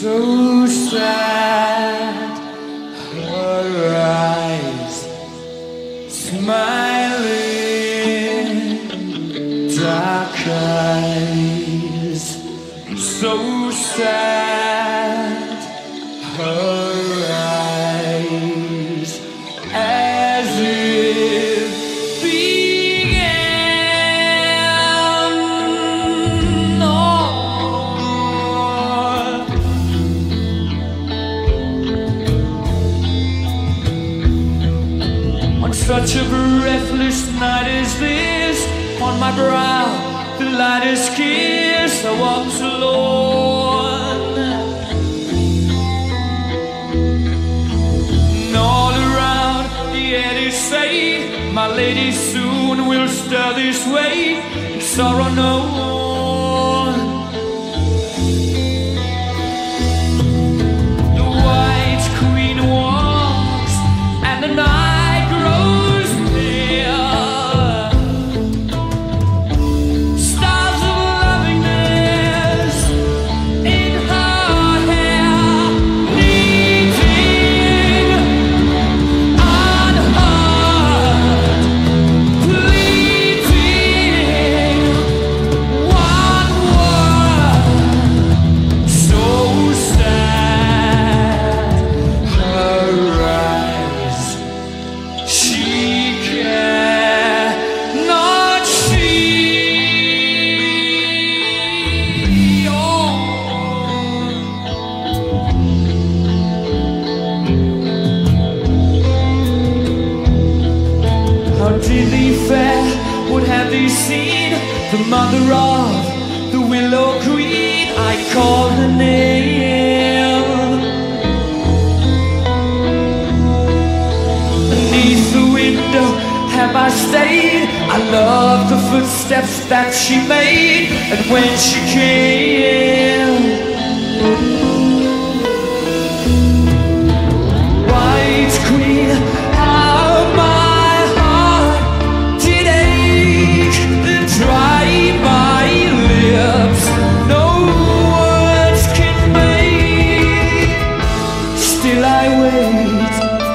So sad, her eyes smiling, dark eyes. So sad, her eyes, such a breathless night as this, on my brow, the lightest kiss, I walked alone. And all around the air is safe, my lady soon will stir this way, sorrow known. The mother of the willow queen? I called her name. Beneath the window have I stayed? I love the footsteps that she made, and when she came. Still I wait.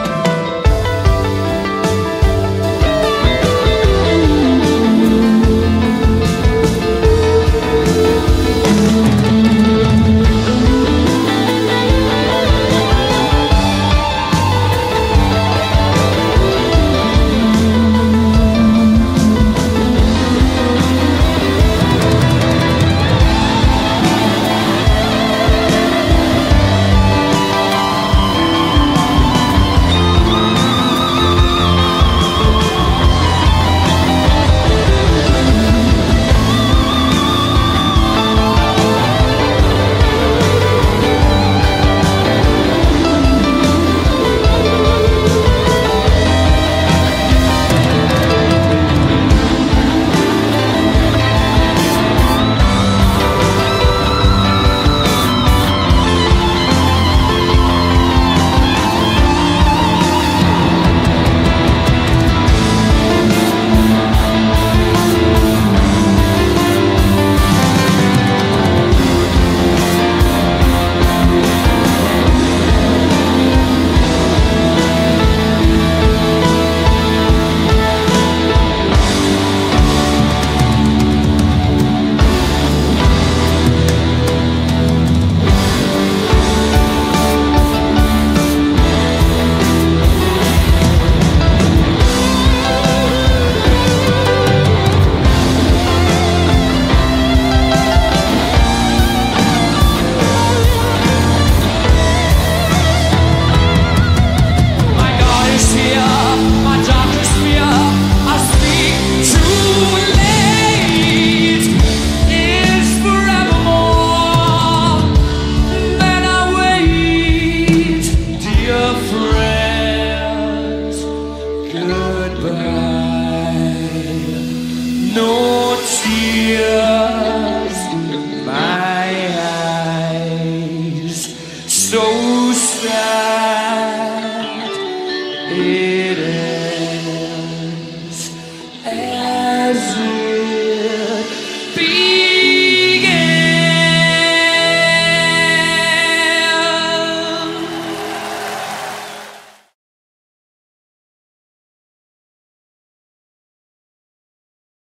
it is.